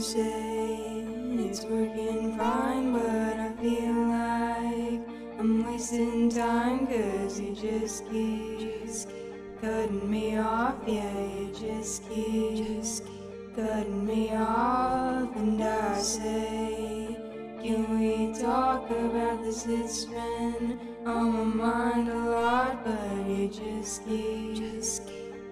say it's working fine, but I feel like I'm wasting time cause you just keep cutting me off. Yeah, you just keep cutting me off, and I say, Can we talk about this? It's been on my mind a lot, but you just keep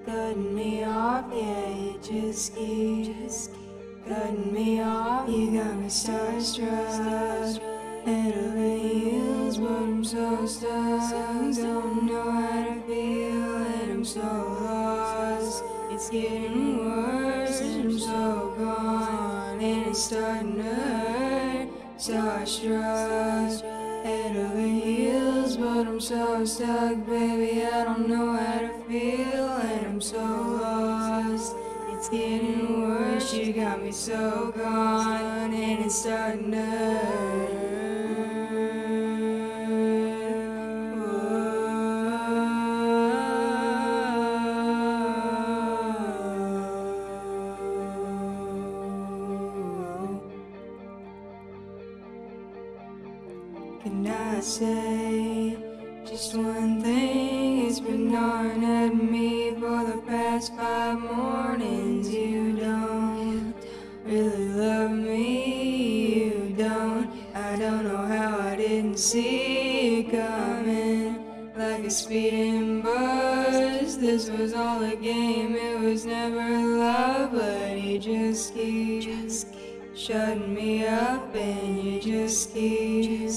cutting me off. Yeah, you just keep cutting me off. You got me starstruck, head over heels, but I'm so stuck. Don't know how to feel, and I'm so lost. It's getting worse, and I'm so gone, and it's starting to hurt. Starstruck, head over heels, but I'm so stuck, baby. I don't know how to feel, got me so gone, and it's starting to hurt. Can I say just one thing? It's been gnawing at me for the past five mornings. You don't coming like a speeding bus. This was all a game. It was never love, but you just keep. Shutting me up and you just keep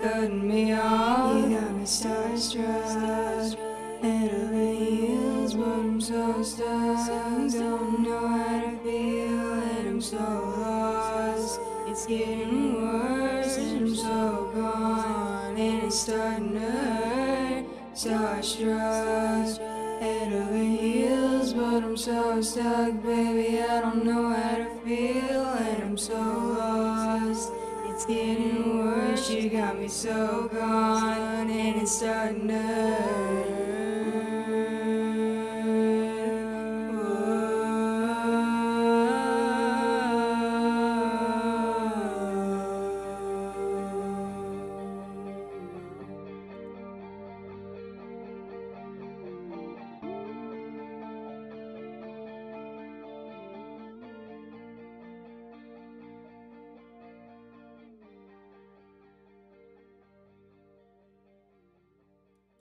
cutting me off. You got me starstruck, over heels, but I'm so stuck. Don't know how to feel, and I'm so lost. It's getting worse, and I'm so gone, and it's starting to hurt. Starstruck, head over heels, but I'm so stuck, baby. I don't know how to feel, and I'm so lost. It's getting worse, you got me so gone, and it's starting to hurt.